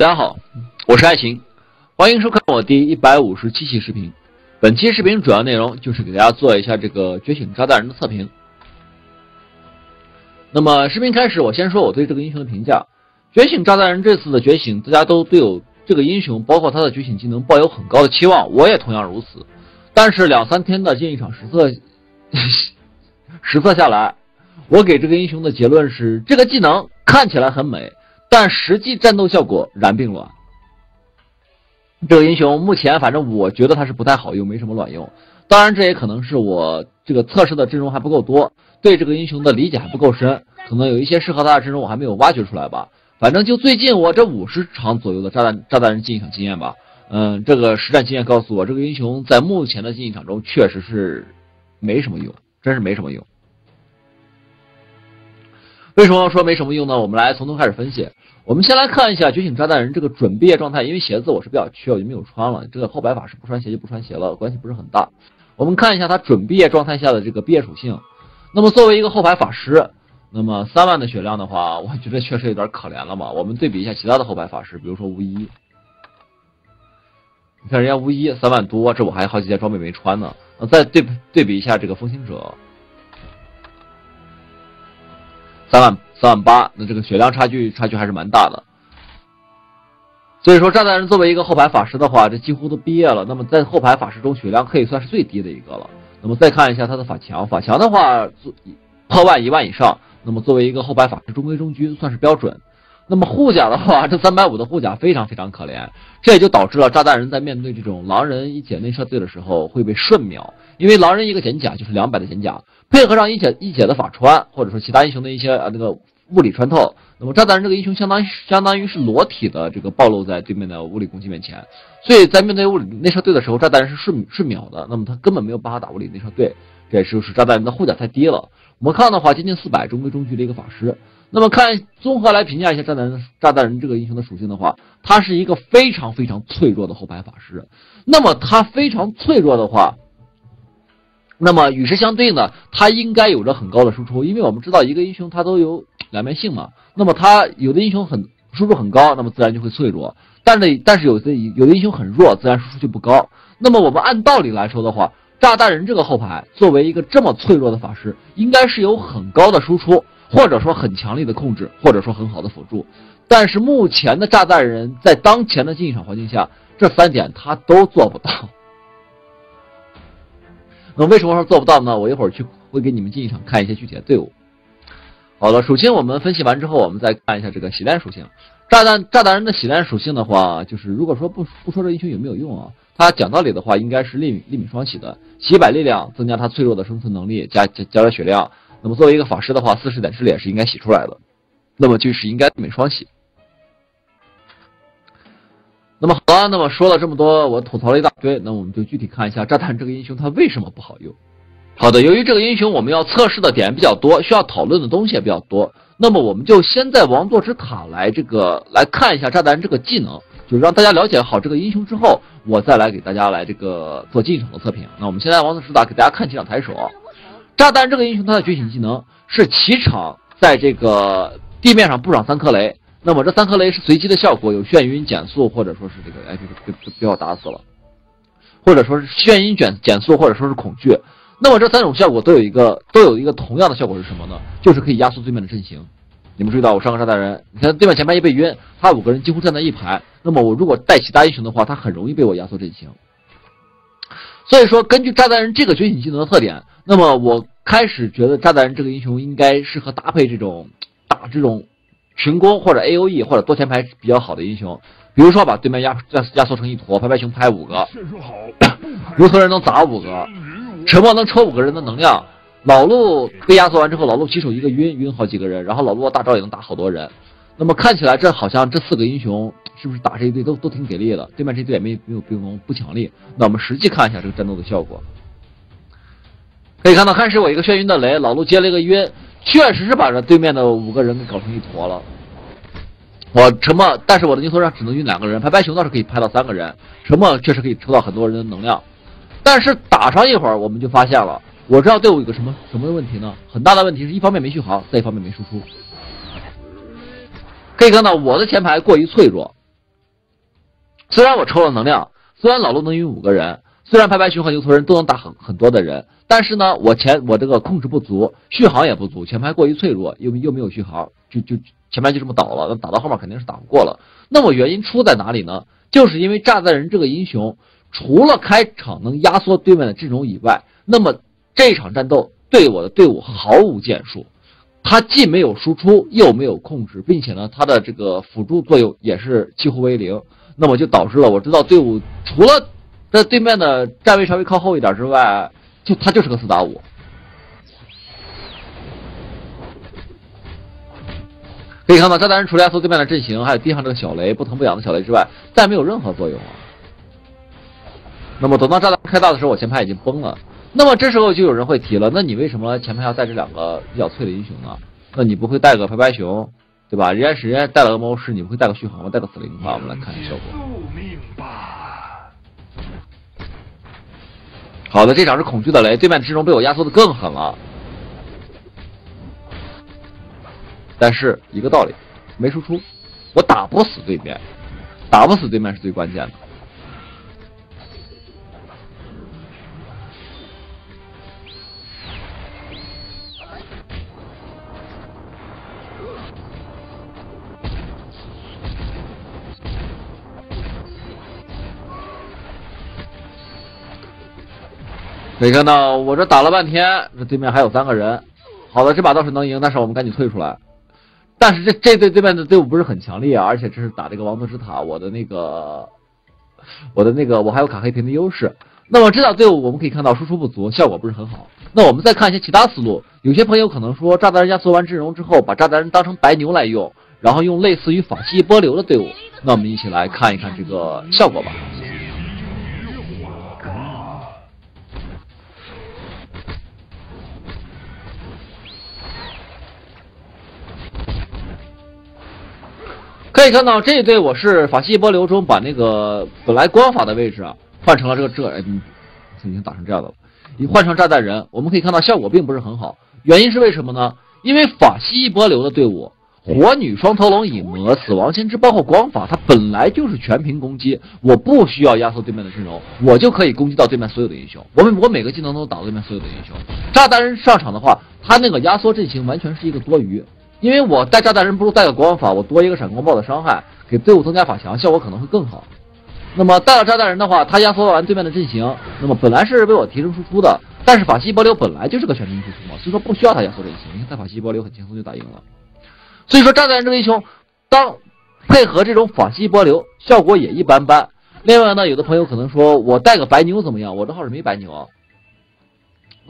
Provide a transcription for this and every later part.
大家好，我是爱情，欢迎收看我第一百五十七期视频。本期视频主要内容就是给大家做一下这个觉醒炸弹人的测评。那么视频开始，我先说我对这个英雄的评价。觉醒炸弹人这次的觉醒，大家都对有这个英雄，包括他的觉醒技能抱有很高的期望，我也同样如此。但是两三天的竞技场实测 实测下来，我给这个英雄的结论是：这个技能看起来很美。但实际战斗效果然并卵。这个英雄目前反正我觉得他是不太好用，没什么卵用。当然，这也可能是我这个测试的阵容还不够多，对这个英雄的理解还不够深，可能有一些适合他的阵容我还没有挖掘出来吧。反正就最近我这五十场左右的炸弹炸弹人竞技场经验吧，嗯，这个实战经验告诉我，这个英雄在目前的竞技场中确实是没什么用，真是没什么用。为什么要说没什么用呢？我们来从头开始分析。我们先来看一下觉醒炸弹人这个准毕业状态，因为鞋子我是比较缺，我就没有穿了。这个后白法师不穿鞋就不穿鞋了，关系不是很大。我们看一下他准毕业状态下的这个毕业属性。那么作为一个后排法师，那么三万的血量的话，我觉得确实有点可怜了嘛。我们对比一下其他的后排法师，比如说巫医，你看人家巫医三万多，这我还有好几件装备没穿呢。再对对比一下这个风行者，三万。三万八，那这个血量差距差距还是蛮大的。所以说，炸弹人作为一个后排法师的话，这几乎都毕业了。那么在后排法师中，血量可以算是最低的一个了。那么再看一下他的法强，法强的话破万一万以上。那么作为一个后排法师，中规中矩，算是标准。那么护甲的话，这三百五的护甲非常非常可怜，这也就导致了炸弹人在面对这种狼人一解内设队的时候会被瞬秒，因为狼人一个减甲就是两百的减甲，配合上一姐一姐的法穿，或者说其他英雄的一些啊那个。物理穿透，那么炸弹人这个英雄相当于相当于是裸体的这个暴露在对面的物理攻击面前，所以在面对物理内射队的时候，炸弹人是瞬瞬秒的，那么他根本没有办法打物理内射队，这也就是炸弹人的护甲太低了。魔抗的话接近四百，中规中矩的一个法师。那么看综合来评价一下炸弹炸弹人这个英雄的属性的话，他是一个非常非常脆弱的后排法师。那么他非常脆弱的话。那么与之相对呢，他应该有着很高的输出，因为我们知道一个英雄他都有两面性嘛。那么他有的英雄很输出很高，那么自然就会脆弱；但是但是有的有的英雄很弱，自然输出就不高。那么我们按道理来说的话，炸弹人这个后排作为一个这么脆弱的法师，应该是有很高的输出，或者说很强力的控制，或者说很好的辅助。但是目前的炸弹人在当前的竞技场环境下，这三点他都做不到。那为什么说做不到呢？我一会儿去会给你们进一场看一些具体的队伍。好了，首先我们分析完之后，我们再看一下这个洗弹属性。炸弹炸弹人的洗弹属性的话，就是如果说不不说这英雄有没有用啊，他讲道理的话，应该是力力敏双喜的，洗百力量增加他脆弱的生存能力，加加加点血量。那么作为一个法师的话，四十点智力也是应该洗出来的，那么就是应该力敏双喜。那么好了，那么说了这么多，我吐槽了一大堆，那我们就具体看一下炸弹这个英雄他为什么不好用。好的，由于这个英雄我们要测试的点比较多，需要讨论的东西也比较多，那么我们就先在王座之塔来这个来看一下炸弹这个技能，就是让大家了解好这个英雄之后，我再来给大家来这个做进场的测评。那我们现在王座之塔给大家看几场抬手。炸弹这个英雄他的觉醒技能是起场在这个地面上布上三颗雷。那么这三颗雷是随机的效果，有眩晕、减速，或者说是这个，哎，别别别我打死了，或者说是眩晕减减速，或者说是恐惧。那么这三种效果都有一个都有一个同样的效果是什么呢？就是可以压缩对面的阵型。你们注意到我上个炸弹人，你看对面前排一被晕，他五个人几乎站在一排。那么我如果带其他英雄的话，他很容易被我压缩阵型。所以说，根据炸弹人这个觉醒技能的特点，那么我开始觉得炸弹人这个英雄应该适合搭配这种打这种。群攻或者 A O E 或者多前排比较好的英雄，比如说把对面压压压缩成一坨，拍拍熊拍五个，如头人能砸五个，沉默能抽五个人的能量，老陆被压缩完之后，老陆起手一个晕晕好几个人，然后老陆大招也能打好多人。那么看起来这好像这四个英雄是不是打这一队都都挺给力的？对面这队也没没有兵龙不强力。那我们实际看一下这个战斗的效果，可以看到开始我一个眩晕的雷，老陆接了一个晕。确实是把这对面的五个人给搞成一坨了。我沉默，但是我的牛头上只能晕两个人，拍拍熊倒是可以拍到三个人。沉默确实可以抽到很多人的能量，但是打上一会儿，我们就发现了，我知道队伍有个什么什么问题呢？很大的问题是一方面没续航，再一方面没输出。可以看到我的前排过于脆弱，虽然我抽了能量，虽然老陆能晕五个人，虽然拍拍熊和牛头人都能打很很多的人，但是呢，我前我这个控制不足，续航也不足，前排过于脆弱，又又没有续航，就就前面就这么倒了。那打到后面肯定是打不过了。那么原因出在哪里呢？就是因为炸弹人这个英雄，除了开场能压缩对面的阵容以外，那么这场战斗对我的队伍毫无建树。他既没有输出，又没有控制，并且呢，他的这个辅助作用也是几乎为零，那么就导致了我知道队伍除了在对面的站位稍微靠后一点之外，就他就是个四打五。可以看到炸弹人除了压缩对面的阵型，还有地上这个小雷不疼不痒的小雷之外，再没有任何作用啊。那么等到炸弹开大的时候，我前排已经崩了。那么这时候就有人会提了，那你为什么前排要带这两个比较脆的英雄呢？那你不会带个拍拍熊，对吧？人家是人家带了个猫师，你不会带个续航吗？带个死灵吧，我们来看一下效果。好的，这场是恐惧的雷，对面的阵容被我压缩的更狠了。但是一个道理，没输出，我打不死对面，打不死对面是最关键的。可以看到，我这打了半天，这对面还有三个人。好的，这把倒是能赢，但是我们赶紧退出来。但是这这队对面的队伍不是很强烈啊，而且这是打这个王座之塔，我的那个，我的那个，我还有卡黑屏的优势。那么这套队伍我们可以看到输出不足，效果不是很好。那我们再看一些其他思路，有些朋友可能说炸弹人压缩完阵容之后，把炸弹人当成白牛来用，然后用类似于法系波流的队伍。那我们一起来看一看这个效果吧。可以看到这一队我是法系波流中把那个本来光法的位置啊换成了这个这，嗯，已经打成这样的了，你换成炸弹人，我们可以看到效果并不是很好。原因是为什么呢？因为法系一波流的队伍，火女、双头龙、影魔、死亡先知，包括光法，它本来就是全屏攻击，我不需要压缩对面的阵容，我就可以攻击到对面所有的英雄。我们我每个技能都打到对面所有的英雄。炸弹人上场的话，他那个压缩阵型完全是一个多余。因为我带炸弹人不如带个国王法，我多一个闪光爆的伤害，给队伍增加法强，效果可能会更好。那么带了炸弹人的话，他压缩完对面的阵型，那么本来是为我提升输出的，但是法系波流本来就是个全屏输出嘛，所以说不需要他压缩阵型，你看带法系波流很轻松就打赢了。所以说炸弹人这个英雄，当配合这种法系波流，效果也一般般。另外呢，有的朋友可能说我带个白牛怎么样？我这号是没白牛啊，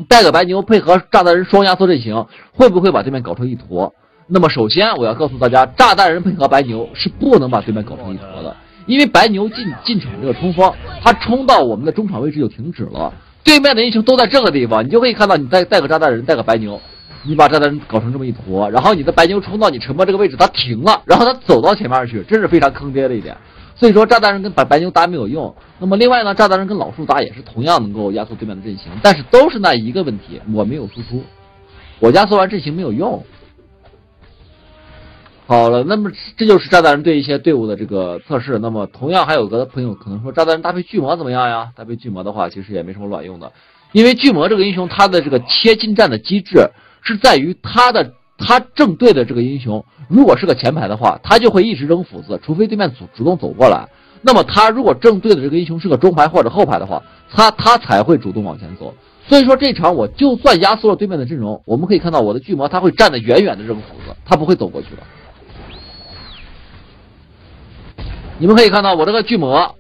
带个白牛配合炸弹人双压缩阵型，会不会把对面搞成一坨？那么首先我要告诉大家，炸弹人配合白牛是不能把对面搞成一坨的，因为白牛进进场这个冲锋，他冲到我们的中场位置就停止了，对面的英雄都在这个地方，你就可以看到你带带个炸弹人带个白牛，你把炸弹人搞成这么一坨，然后你的白牛冲到你沉默这个位置，他停了，然后他走到前面去，这是非常坑爹的一点。所以说炸弹人跟白白牛打没有用。那么另外呢，炸弹人跟老树打也是同样能够压缩对面的阵型，但是都是那一个问题，我没有输出，我压缩完阵型没有用。好了，那么这就是炸弹人对一些队伍的这个测试。那么同样还有个朋友可能说，炸弹人搭配巨魔怎么样呀？搭配巨魔的话，其实也没什么卵用的，因为巨魔这个英雄他的这个切近战的机制是在于他的他正对的这个英雄，如果是个前排的话，他就会一直扔斧子，除非对面主主动走过来。那么他如果正对的这个英雄是个中排或者后排的话，他他才会主动往前走。所以说这场我就算压缩了对面的阵容，我们可以看到我的巨魔他会站得远远的扔斧子，他不会走过去的。你们可以看到我这个巨魔，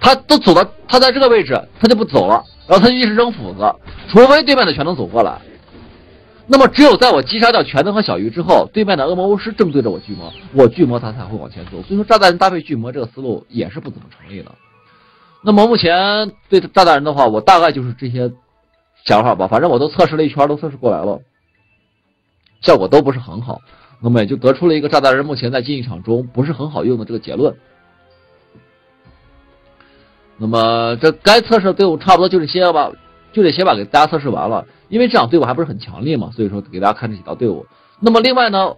他都走到他在这个位置，他就不走了，然后他就一直扔斧子，除非对面的全能走过来。那么只有在我击杀掉全能和小鱼之后，对面的恶魔巫师正对着我巨魔，我巨魔他才会往前走。所以说炸弹人搭配巨魔这个思路也是不怎么成立的。那么目前对炸弹人的话，我大概就是这些想法吧，反正我都测试了一圈，都测试过来了，效果都不是很好。那么也就得出了一个炸弹人目前在竞技场中不是很好用的这个结论。那么这该测试的队伍差不多就这些吧，就这些吧，给大家测试完了。因为这场队伍还不是很强烈嘛，所以说给大家看这几道队伍。那么另外呢，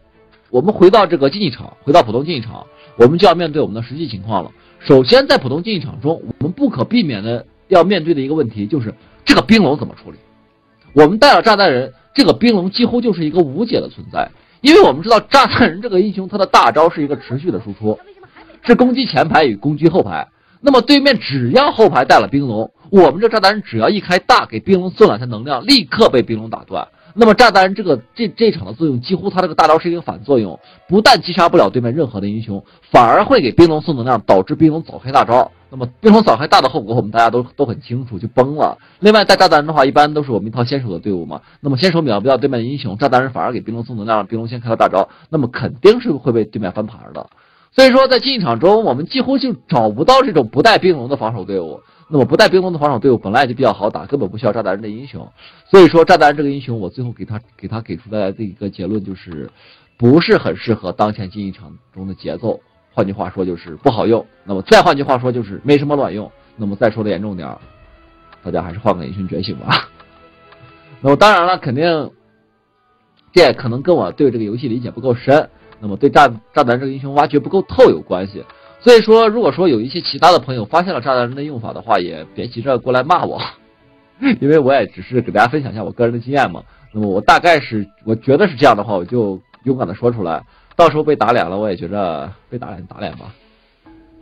我们回到这个竞技场，回到普通竞技场，我们就要面对我们的实际情况了。首先，在普通竞技场中，我们不可避免的要面对的一个问题就是这个冰龙怎么处理。我们带了炸弹人，这个冰龙几乎就是一个无解的存在，因为我们知道炸弹人这个英雄他的大招是一个持续的输出，是攻击前排与攻击后排。那么对面只要后排带了冰龙，我们这炸弹人只要一开大，给冰龙送两下能量，立刻被冰龙打断。那么炸弹人这个这这场的作用，几乎他这个大招是一个反作用，不但击杀不了对面任何的英雄，反而会给冰龙送能量，导致冰龙早开大招。那么冰龙早开大的后果，我们大家都都很清楚，就崩了。另外带炸弹人的话，一般都是我们一套先手的队伍嘛。那么先手秒不掉对面的英雄，炸弹人反而给冰龙送能量，让冰龙先开了大招，那么肯定是会被对面翻盘的。所以说在竞技场中，我们几乎就找不到这种不带冰龙的防守队伍。那么不带冰龙的防守队伍本来就比较好打，根本不需要炸弹人的英雄。所以说炸弹人这个英雄，我最后给他给他给出来的一个结论就是，不是很适合当前竞技场中的节奏。换句话说就是不好用。那么再换句话说就是没什么卵用。那么再说的严重点，大家还是换个英雄觉醒吧。那么当然了，肯定这也可能跟我对这个游戏理解不够深，那么对炸炸弹这个英雄挖掘不够透有关系。所以说，如果说有一些其他的朋友发现了炸弹人的用法的话，也别急着过来骂我，因为我也只是给大家分享一下我个人的经验嘛。那么我大概是我觉得是这样的话，我就勇敢的说出来。到时候被打脸了，我也觉着被打脸打脸吧。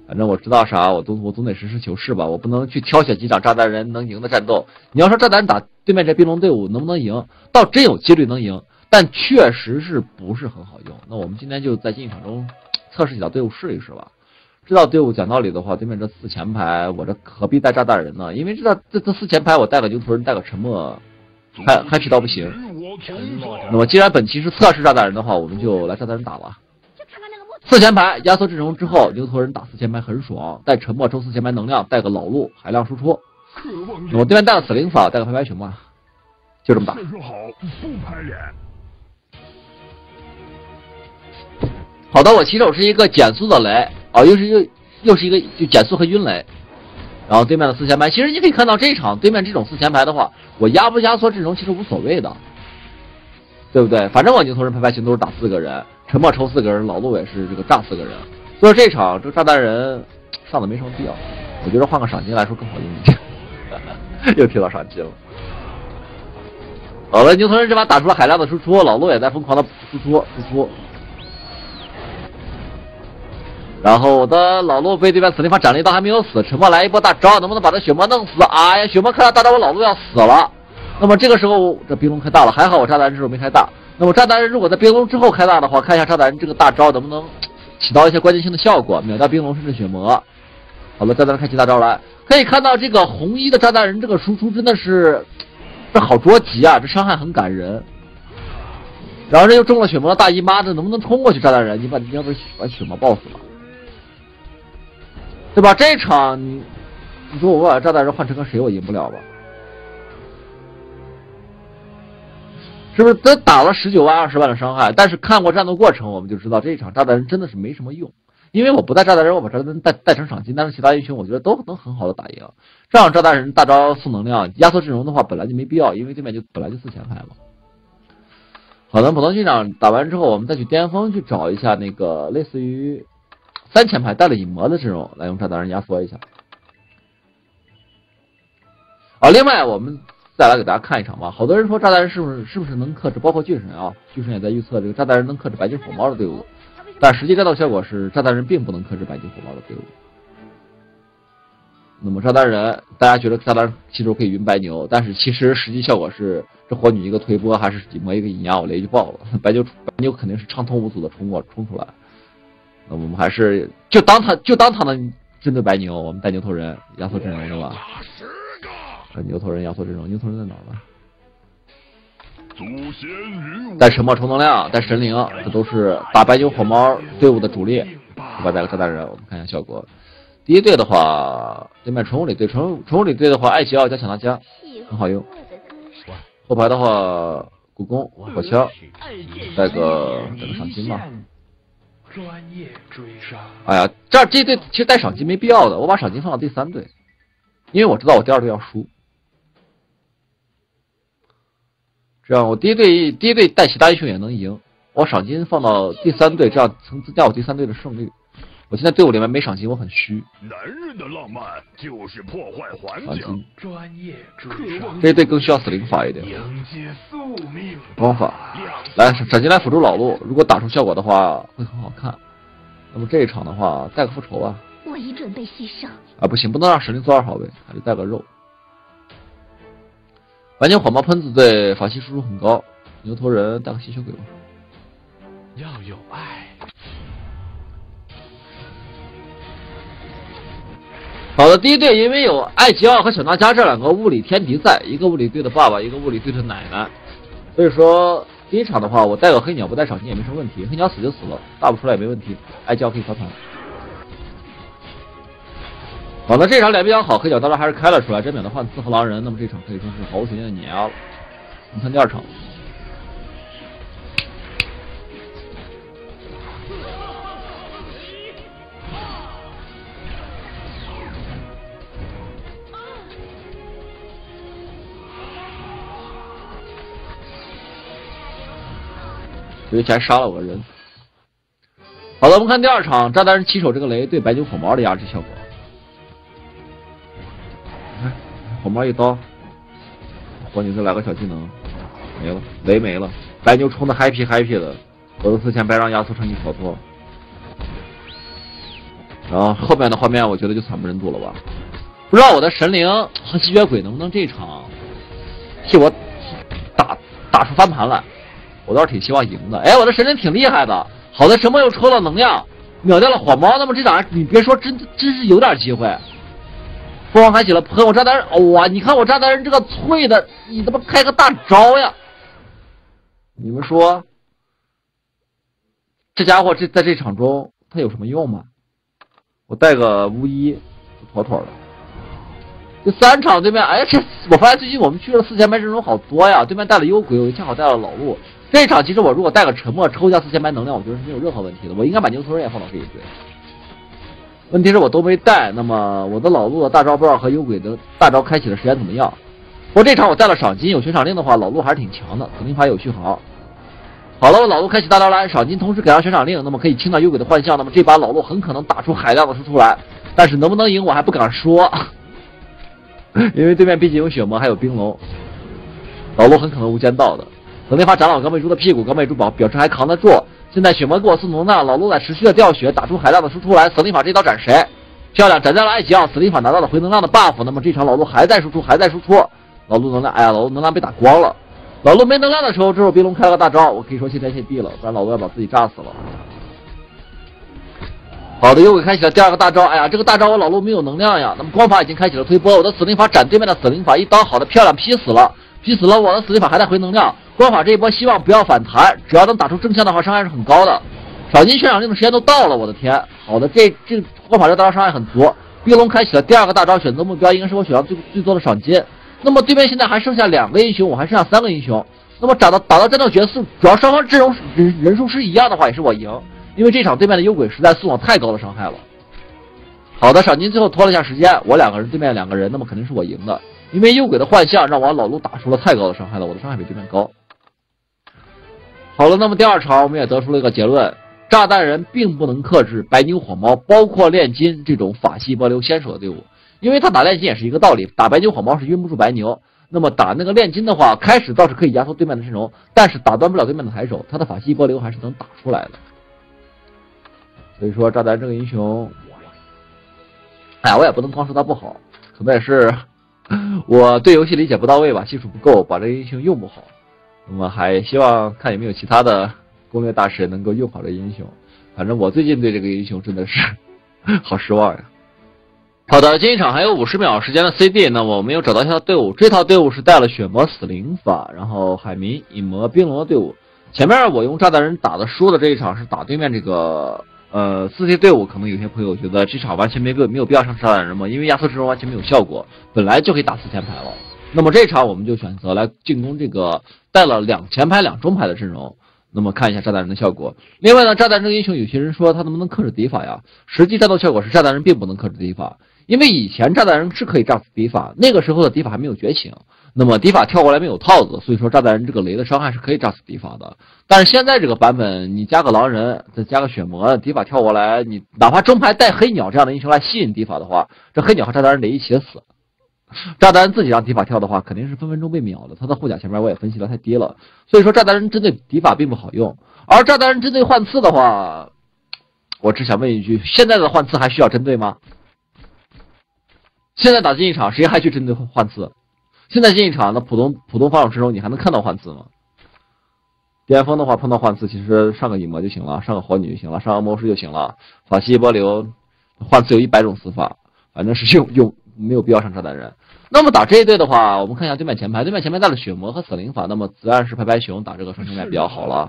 反正我知道啥，我总我总得实事求是吧。我不能去挑选几场炸弹人能赢的战斗。你要说炸弹打对面这冰龙队伍能不能赢，倒真有几率能赢，但确实是不是很好用。那我们今天就在竞技场中测试几道队伍试一试吧。知道队伍讲道理的话，对面这四前排，我这何必带炸弹人呢？因为知道这这四前排，我带个牛头人，带个沉默，还还皮到不行。那么既然本期是测试炸弹人的话，我们就来炸弹人打吧。四前排压缩阵容之后，牛头人打四前排很爽，带沉默抽四前排能量，带个老路海量输出。那么对面带个死灵法，带个拍拍熊吧，就这么打。好好的，我起手是一个减速的雷。哦，又是又又是一个就减速和晕雷，然后对面的四前排，其实你可以看到这一场对面这种四前排的话，我压不压缩阵容其实无所谓的，对不对？反正我牛头人拍拍行都是打四个人，沉默抽四个人，老陆也是这个炸四个人，所以这场这个炸弹人上的没什么必要，我觉得换个赏金来说更好用一点。又提到赏金了。好了，牛头人这把打出了海量的输出，老陆也在疯狂的输出输出。然后我的老路被对面死灵法斩了一刀，还没有死。沉默来一波大招，能不能把这血魔弄死？哎呀，血魔开了大招，我老路要死了。那么这个时候，这冰龙开大了，还好我炸弹人这时候没开大。那么炸弹人如果在冰龙之后开大的话，看一下炸弹人这个大招能不能起到一些关键性的效果，秒掉冰龙甚至血魔。好了，炸弹人开启大招来，可以看到这个红衣的炸弹人这个输出真的是这好捉急啊，这伤害很感人。然后这又中了血魔的大姨妈，这能不能冲过去？炸弹人，你把你要不把血魔爆死了？对吧？这一场你，你说我把炸弹人换成个谁，我赢不了吧？是不是？都打了十九万、二十万的伤害，但是看过战斗过程，我们就知道这一场炸弹人真的是没什么用。因为我不带炸弹人，我把炸弹人带带成赏金，但是其他英雄我觉得都能很好的打赢。这样炸弹人大招送能量，压缩阵容的话本来就没必要，因为对面就本来就四前排嘛。好的，普通局长打完之后，我们再去巅峰去找一下那个类似于。三前排带了影魔的阵容来用炸弹人压缩一下，啊！另外我们再来给大家看一场吧。好多人说炸弹人是不是是不是能克制？包括巨神啊，巨神也在预测这个炸弹人能克制白金火猫的队伍，但实际战斗效果是炸弹人并不能克制白金火猫的队伍。那么炸弹人，大家觉得炸弹其实可以云白牛，但是其实实际效果是这火女一个推波，还是几魔一个引压，我雷就爆了。白牛白牛肯定是畅通无阻的冲过冲出来。那我们还是就当他就当他能针对白牛，我们带牛头人压缩阵容是吧？牛头人压缩阵容，牛头人在哪呢？带沉默充能量，带神灵，这都是打白牛火猫队伍的主力。我带个炸弹人，我们看一下效果。第一队的话，对面宠物里队，宠宠物里队的话，艾奇奥加抢大家很好用。后排的话，故宫火枪，带个带个赏金吧。专业追杀。哎呀，这这队其实带赏金没必要的，我把赏金放到第三队，因为我知道我第二队要输。这样我第一队第一队带其他英雄也能赢，我赏金放到第三队，这样能增加我第三队的胜率。我现在队伍里面没赏金，我很虚。男人的浪漫就是破坏环境，专业这一队更需要死灵法一点。迎接宿命。方法来赏金来辅助老路，如果打出效果的话会很好看。那么这一场的话带个复仇吧，我已准备牺牲。啊不行，不能让神灵做二号位，还得带个肉。完全火猫喷子队法系输出很高，牛头人带个吸血鬼吧。要有爱。好的，第一队因为有艾吉奥和小娜迦这两个物理天敌在，一个物理队的爸爸，一个物理队的奶奶，所以说第一场的话，我带个黑鸟不带赏金也没什么问题，黑鸟死就死了，大不出来也没问题，艾吉奥可以翻盘。好的，这场脸比较好，黑鸟当然还是开了出来，这免得换刺和狼人，那么这场可以说是毫无悬念碾压了。我们看第二场，有一前杀了我人。好的，我们看第二场，炸弹人起手这个雷对白牛火猫的压制效果。你看，火猫一刀，火牛再来个小技能，没了，雷没了，白牛冲的 happy happy 的，俄罗斯前白让压缩成一逃脱。然后后面的画面我觉得就惨不忍睹了吧？不知道我的神灵和吸血鬼能不能这场替我打打出翻盘来？我倒是挺希望赢的。哎，我的神灵挺厉害的，好的神魔又抽了能量，秒掉了火猫。那么这场你别说，真真是有点机会。凤凰开启了喷我炸弹人，哇！你看我炸弹人这个脆的，你他妈开个大招呀！你们说，这家伙这在这场中他有什么用吗？我带个巫医妥妥的。这三场对面，哎，这我发现最近我们去了四千白阵容好多呀，对面带了幽鬼，我恰好带了老陆。这一场其实我如果带个沉默抽一下四千白能量，我觉得是没有任何问题的。我应该把牛头人也放到这一队。问题是我都没带，那么我的老陆的大招不知道和幽鬼的大招开启的时间怎么样？不过这场我带了赏金，有悬赏令的话，老陆还是挺强的，肯定还有续航。好了，我老陆开启大招来，赏金同时给上悬赏令，那么可以清到幽鬼的幻象，那么这把老陆很可能打出海量的输出来，但是能不能赢我还不敢说，因为对面毕竟有血魔还有冰龙，老陆很可能无间道的。死灵法斩了我钢背猪的屁股，钢背猪宝表示还扛得住。现在血魔给我送能量，老陆在持续的掉血，打出海量的输出来。死灵法这一刀斩谁？漂亮，斩掉了艾吉奥。死灵法拿到了回能量的 buff，那么这场老陆还在输出，还在输出。老陆能量，哎呀，老陆能量被打光了。老陆没能量的时候，这时候冰龙开了个大招，我可以说谢天谢地了，不然老陆要把自己炸死了。好的，幽鬼开启了第二个大招，哎呀，这个大招我老陆没有能量呀。那么光法已经开启了推波，我的死灵法斩对面的死灵法一刀，好的漂亮，劈死了，劈死了，我的死灵法还在回能量。光法这一波希望不要反弹，只要能打出正向的话，伤害是很高的。赏金悬赏令的时间都到了，我的天！好的，这这光法这大招伤害很足。冰龙开启了第二个大招，选择目标应该是我选到最最多的赏金。那么对面现在还剩下两个英雄，我还剩下三个英雄。那么打到打到战斗角色，主要双方阵容人人数是一样的话，也是我赢，因为这场对面的幽鬼实在送我太高的伤害了。好的，赏金最后拖了一下时间，我两个人对面两个人，那么肯定是我赢的，因为幽鬼的幻象让我老陆打出了太高的伤害了，我的伤害比对面高。好了，那么第二场我们也得出了一个结论：炸弹人并不能克制白牛火猫，包括炼金这种法系波流先手的队伍，因为他打炼金也是一个道理，打白牛火猫是晕不住白牛。那么打那个炼金的话，开始倒是可以压缩对面的阵容，但是打断不了对面的抬手，他的法系波流还是能打出来的。所以说炸弹这个英雄，哎呀，我也不能光说他不好，可能也是 我对游戏理解不到位吧，技术不够，把这个英雄用不好。那么还希望看有没有其他的攻略大师能够用好这英雄。反正我最近对这个英雄真的是 好失望呀。好的，进一场还有五十秒时间的 CD，那么我们又找到一套队伍，这套队伍是带了血魔死灵法，然后海民影魔冰龙的队伍。前面我用炸弹人打的输的这一场是打对面这个呃四 T 队伍，可能有些朋友觉得这场完全没必没有必要上炸弹人嘛，因为压缩阵容完全没有效果，本来就可以打四前排了。那么这场我们就选择来进攻这个带了两前排两中排的阵容，那么看一下炸弹人的效果。另外呢，炸弹人英雄有些人说他能不能克制敌法呀？实际战斗效果是炸弹人并不能克制敌法，因为以前炸弹人是可以炸死敌法，那个时候的敌法还没有觉醒，那么敌法跳过来没有套子，所以说炸弹人这个雷的伤害是可以炸死敌法的。但是现在这个版本，你加个狼人，再加个血魔，敌法跳过来，你哪怕中排带黑鸟这样的英雄来吸引敌法的话，这黑鸟和炸弹人得一起死。炸弹人自己让敌法跳的话，肯定是分分钟被秒的。他的护甲前面我也分析了太低了，所以说炸弹人针对敌法并不好用。而炸弹人针对幻刺的话，我只想问一句：现在的换刺还需要针对吗？现在打进一场，谁还去针对换刺？现在进一场，那普通普通防守之中，你还能看到换刺吗？巅峰的话，碰到换刺，其实上个影魔就行了，上个火女就行了，上个魔术就行了。法器波流换刺有一百种死法，反正是用用没有必要上炸弹人。那么打这一队的话，我们看一下对面前排，对面前排带了血魔和死灵法，那么自然是拍拍熊打这个双前排比较好了。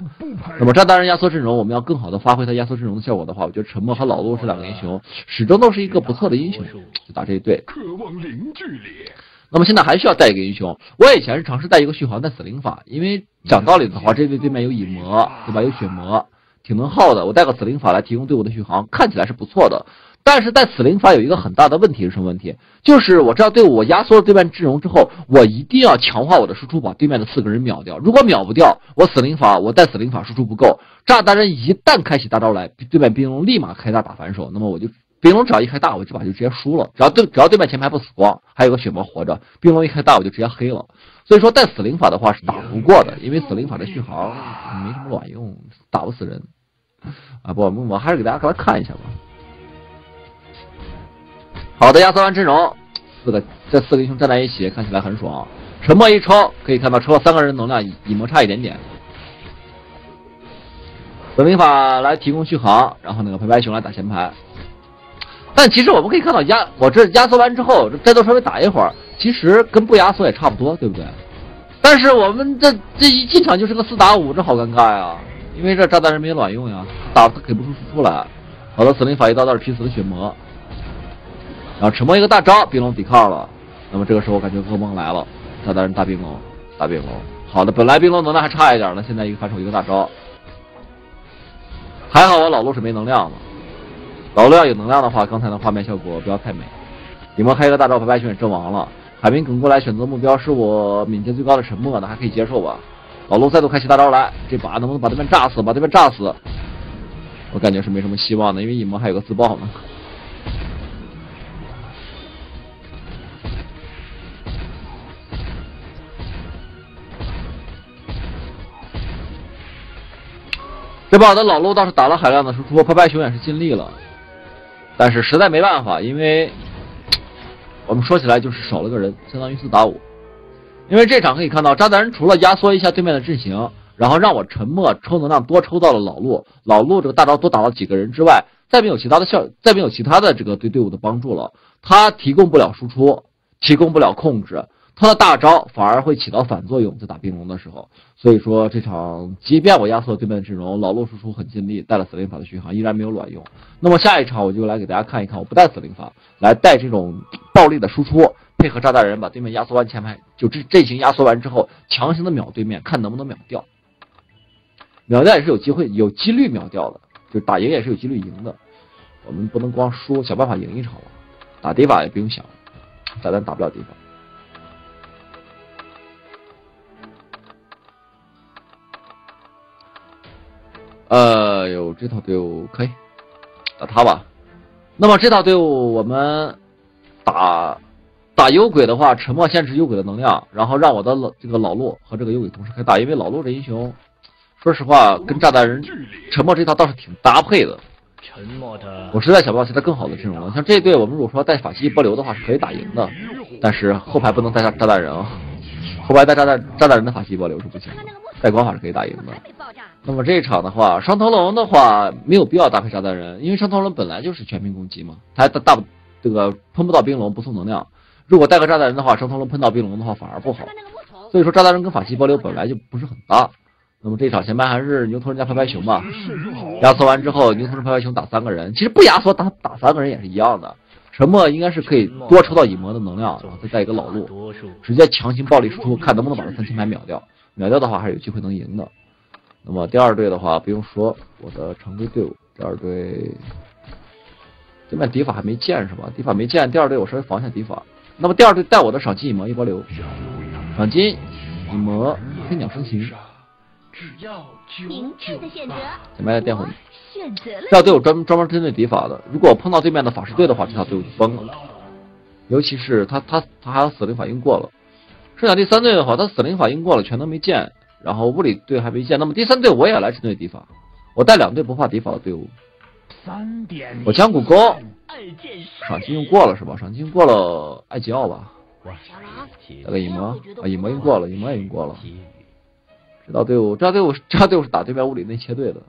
那么炸弹人压缩阵容，我们要更好的发挥它压缩阵容的效果的话，我觉得沉默和老陆这两个英雄始终都是一个不错的英雄，就打这一队。渴望零距离。那么现在还需要带一个英雄，我以前是尝试带一个续航带死灵法，因为讲道理的话，这队对面有蚁魔，对吧？有血魔，挺能耗的。我带个死灵法来提供队伍的续航，看起来是不错的。但是带死灵法有一个很大的问题是什么问题？就是我知道队伍我压缩了对面阵容之后，我一定要强化我的输出，把对面的四个人秒掉。如果秒不掉，我死灵法我带死灵法输出不够，炸弹人一旦开启大招来，对面冰龙立马开大打反手，那么我就。冰龙只要一开大，我这把就直接输了。只要对只要对面前排不死光，还有个血魔活着，冰龙一开大我就直接黑了。所以说带死灵法的话是打不过的，因为死灵法的续航没什么卵用，打不死人。啊不，我还是给大家过来看一下吧。好的，压缩完阵容，四个这四个英雄站在一起，看起来很爽。沉默一抽，可以看到抽了三个人能量，一魔差一点点。死灵法来提供续航，然后那个白白熊来打前排。但其实我们可以看到压我这压缩完之后，这战斗稍微打一会儿，其实跟不压缩也差不多，对不对？但是我们这这一进场就是个四打五，这好尴尬呀！因为这炸弹人没卵用呀，打他给不出输出来。好的，死灵法一刀倒是劈死了血魔，然后沉默一个大招，冰龙抵抗了。那么这个时候我感觉噩梦来了，炸弹人大冰龙，大冰龙。好的，本来冰龙能量还差一点呢，现在一个反手一个大招，还好我老陆是没能量的。老陆要有能量的话，刚才的画面效果不要太美。李梦开一个大招，白白熊也阵亡了。海明梗过来选择目标是我敏捷最高的沉默，那还可以接受吧。老陆再度开启大招来，这把能不能把对面炸死？把对面炸死？我感觉是没什么希望的，因为影魔还有个自爆呢。这把我的老陆倒是打了海量的输出，拍拍熊也是尽力了。但是实在没办法，因为我们说起来就是少了个人，相当于四打五。因为这场可以看到，渣男除了压缩一下对面的阵型，然后让我沉默抽能量多抽到了老陆，老陆这个大招多打了几个人之外，再没有其他的效，再没有其他的这个对队伍的帮助了。他提供不了输出，提供不了控制。他的大招反而会起到反作用，在打冰龙的时候，所以说这场即便我压缩对面阵容，老陆输出很尽力，带了死灵法的续航依然没有卵用。那么下一场我就来给大家看一看，我不带死灵法，来带这种暴力的输出，配合炸弹人把对面压缩完前排，就这阵型压缩完之后，强行的秒对面，看能不能秒掉。秒掉也是有机会、有几率秒掉的，就打赢也是有几率赢的。我们不能光输，想办法赢一场吧。打敌法也不用想，炸弹打不了敌法。呃，有这套队伍可以打他吧。那么这套队伍我们打打幽鬼的话，沉默限制幽鬼的能量，然后让我的老这个老陆和这个幽鬼同时开大，因为老陆这英雄，说实话跟炸弹人沉默这套倒是挺搭配的。沉默的，我实在想不到其他更好的阵容了。像这队我们如果说带法西波流的话是可以打赢的，但是后排不能带炸炸弹人啊，后排带炸弹炸弹人的法系波流是不行的，带光法是可以打赢的。那么这一场的话，双头龙的话没有必要搭配炸弹人，因为双头龙本来就是全屏攻击嘛，他大大这个喷不到冰龙不送能量。如果带个炸弹人的话，双头龙喷到冰龙的话反而不好。所以说炸弹人跟法系波流本来就不是很搭。那么这场前排还是牛头人加拍拍熊吧。压缩完之后，牛头人拍拍熊打三个人，其实不压缩打打三个人也是一样的。沉默应该是可以多抽到影魔的能量，然后再带一个老路，直接强行暴力输出，看能不能把这三千牌秒掉。秒掉的话还是有机会能赢的。那么第二队的话不用说，我的常规队伍，第二队对面敌法还没见是吧？敌法没见，第二队我稍微防一下敌法。那么第二队带我的赏金影魔一波流，赏金影魔飞鸟升行，明智的选择，前面电魂。这套队伍专专门针对敌法的，如果我碰到对面的法师队的话，这套队伍就崩了。尤其是他他他还有死灵法印过了，剩下第三队的话，他死灵法印过了，全都没见，然后物理队还没见，那么第三队我也来针对敌法，我带两队不怕敌法的队伍，三点我江古高二箭杀赏金用过了是吧？赏金用过了艾吉奥吧，小狼，带个影魔啊，影魔用过了，影魔也用过了。这套队伍，这套队伍，这套队伍是打对面物理内切队的，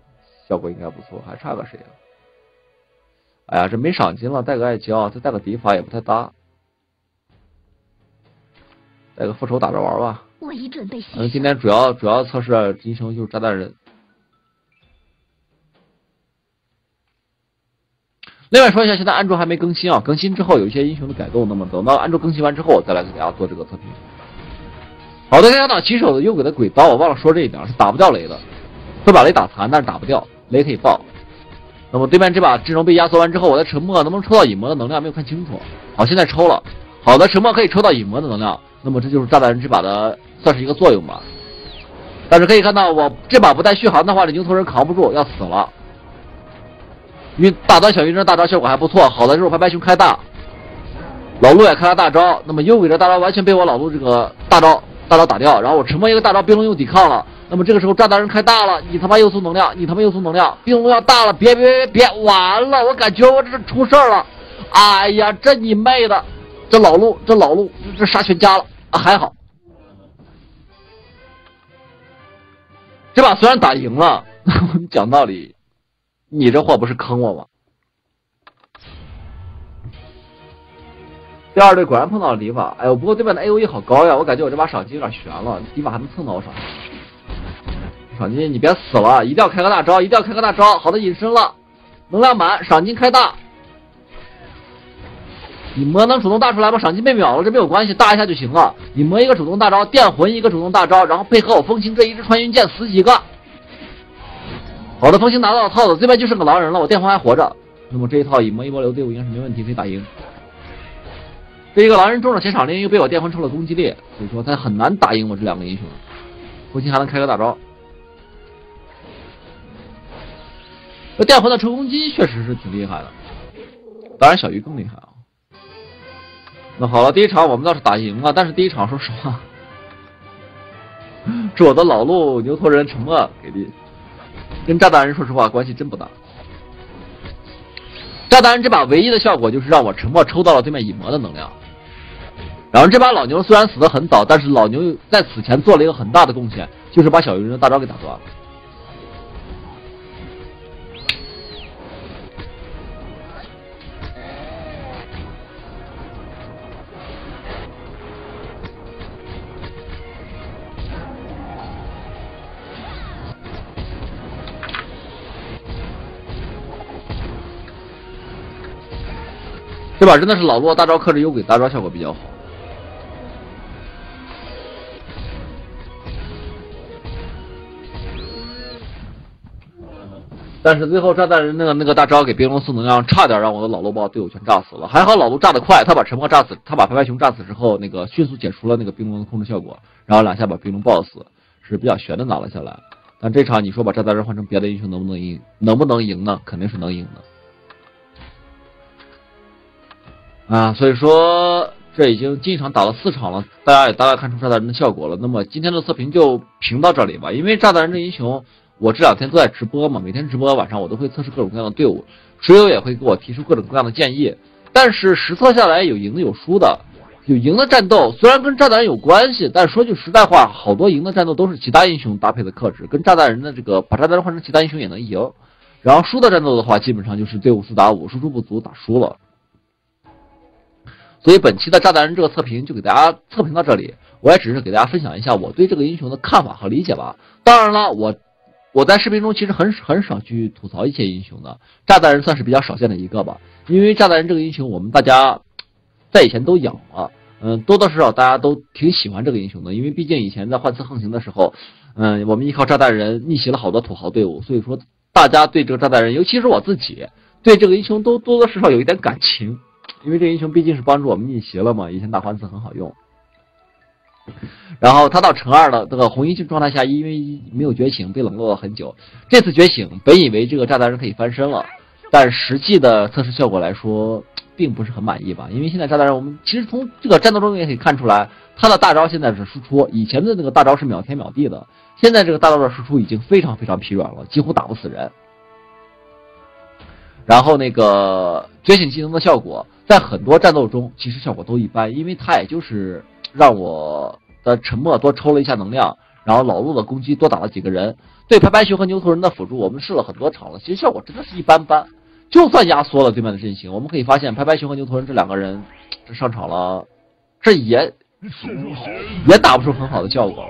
效果应该不错，还差个谁啊？哎呀，这没赏金了，带个艾吉奥，再带个敌法也不太搭，带个复仇打着玩吧。我已准备嗯，今天主要主要测试英雄就是炸弹人。另外说一下，现在安卓还没更新啊，更新之后有一些英雄的改动，那么等到安卓更新完之后，我再来给大家做这个测评。好的，大家打骑手的右给的鬼刀，我忘了说这一点，是打不掉雷的，会把雷打残，但是打不掉，雷可以爆。那么对面这把阵容被压缩完之后，我的沉默能不能抽到影魔的能量没有看清楚。好，现在抽了，好的，沉默可以抽到影魔的能量，那么这就是炸弹人这把的算是一个作用吧。但是可以看到，我这把不带续航的话，这牛头人扛不住，要死了。因为大招小鱼人大招效果还不错，好的就是拍拍熊开大，老陆也开了大招，那么右轨的大招完全被我老陆这个大招大招打掉，然后我沉默一个大招，冰龙又抵抗了。那么这个时候炸弹人开大了，你他妈又送能量，你他妈又送能量，冰龙要大了，别别别别，完了，我感觉我这是出事了，哎呀，这你妹的，这老陆这老陆这杀全家了啊，还好，这把虽然打赢了，讲道理，你这货不是坑我吗？第二队果然碰到了敌法，哎呦，不过对面的 A O E 好高呀，我感觉我这把赏金有点悬了，敌法还能蹭到我赏金。赏金你别死了，一定要开个大招，一定要开个大招。好的，隐身了，能量满，赏金开大。影魔能主动大出来吗？赏金被秒了，这没有关系，大一下就行了。影魔一个主动大招，电魂一个主动大招，然后配合我风行这一支穿云箭，死几个。好的，风行拿到了套子，这边就剩个狼人了，我电魂还活着。那么这一套影魔一波流队伍应该是没问题，可以打赢。这一个狼人中了前场令，又被我电魂抽了攻击力，所以说他很难打赢我这两个英雄。风行还能开个大招。这电魂的抽攻击确实是挺厉害的，当然小鱼更厉害啊。那好了，第一场我们倒是打赢了，但是第一场说实话，是我的老路牛头人沉默给力，跟炸弹人说实话关系真不大。炸弹人这把唯一的效果就是让我沉默抽到了对面影魔的能量，然后这把老牛虽然死的很早，但是老牛在此前做了一个很大的贡献，就是把小鱼人的大招给打断了。这把真的是老洛大招克制幽鬼大招效果比较好。但是最后炸弹人那个那个大招给冰龙送能量，差点让我的老洛把队友全炸死了。还好老洛炸得快，他把沉默炸死，他把拍拍熊炸死之后，那个迅速解除了那个冰龙的控制效果，然后两下把冰龙爆死，是比较悬的拿了下来。但这场你说把炸弹人换成别的英雄能不能赢？能不能赢呢？肯定是能赢的。啊，所以说这已经进场打了四场了，大家也大概看出炸弹人的效果了。那么今天的测评就评到这里吧，因为炸弹人这英雄，我这两天都在直播嘛，每天直播晚上我都会测试各种各样的队伍，水友也会给我提出各种各样的建议。但是实测下来有赢的有输的，有赢的战斗虽然跟炸弹人有关系，但说句实在话，好多赢的战斗都是其他英雄搭配的克制，跟炸弹人的这个把炸弹人换成其他英雄也能赢。然后输的战斗的话，基本上就是队伍四打五，输出不足打输了。所以本期的炸弹人这个测评就给大家测评到这里，我也只是给大家分享一下我对这个英雄的看法和理解吧。当然了，我我在视频中其实很很少去吐槽一些英雄的，炸弹人算是比较少见的一个吧。因为炸弹人这个英雄，我们大家在以前都养了，嗯，多多少少大家都挺喜欢这个英雄的，因为毕竟以前在幻刺横行的时候，嗯，我们依靠炸弹人逆袭了好多土豪队伍，所以说大家对这个炸弹人，尤其是我自己。对这个英雄都多多少少有一点感情，因为这个英雄毕竟是帮助我们逆袭了嘛，以前打环子很好用。然后他到乘二了这个红衣状态下，因为没有觉醒，被冷落了很久。这次觉醒，本以为这个炸弹人可以翻身了，但实际的测试效果来说，并不是很满意吧？因为现在炸弹人，我们其实从这个战斗中也可以看出来，他的大招现在是输出，以前的那个大招是秒天秒地的，现在这个大招的输出已经非常非常疲软了，几乎打不死人。然后那个觉醒技能的效果，在很多战斗中其实效果都一般，因为它也就是让我。的沉默多抽了一下能量，然后老陆的攻击多打了几个人。对拍拍熊和牛头人的辅助，我们试了很多场了，其实效果真的是一般般。就算压缩了对面的阵型，我们可以发现拍拍熊和牛头人这两个人这上场了，这也也打不出很好的效果。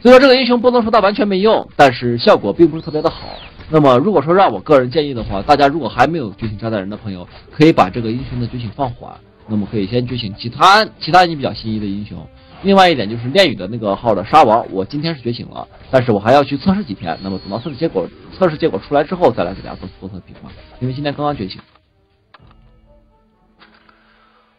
所以说这个英雄不能说它完全没用，但是效果并不是特别的好。那么如果说让我个人建议的话，大家如果还没有觉醒炸弹人的朋友，可以把这个英雄的觉醒放缓。那么可以先觉醒其他其他你比较心仪的英雄。另外一点就是恋与的那个号的沙王，我今天是觉醒了，但是我还要去测试几天。那么等到测试结果测试结果出来之后，再来给大家做做测评吧。因为今天刚刚觉醒。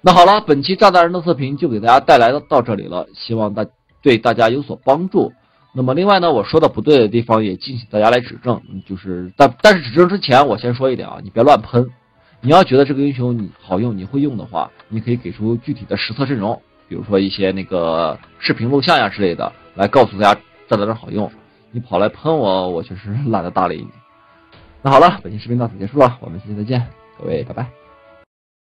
那好了，本期炸弹人的测评就给大家带来的到这里了，希望大对大家有所帮助。那么另外呢，我说的不对的地方也敬请大家来指正。就是但但是指正之前，我先说一点啊，你别乱喷。你要觉得这个英雄你好用，你会用的话，你可以给出具体的实测阵容，比如说一些那个视频录像呀之类的，来告诉大家这在这好用。你跑来喷我，我确实懒得搭理你。那好了，本期视频到此结束了，我们下期再见，各位拜拜。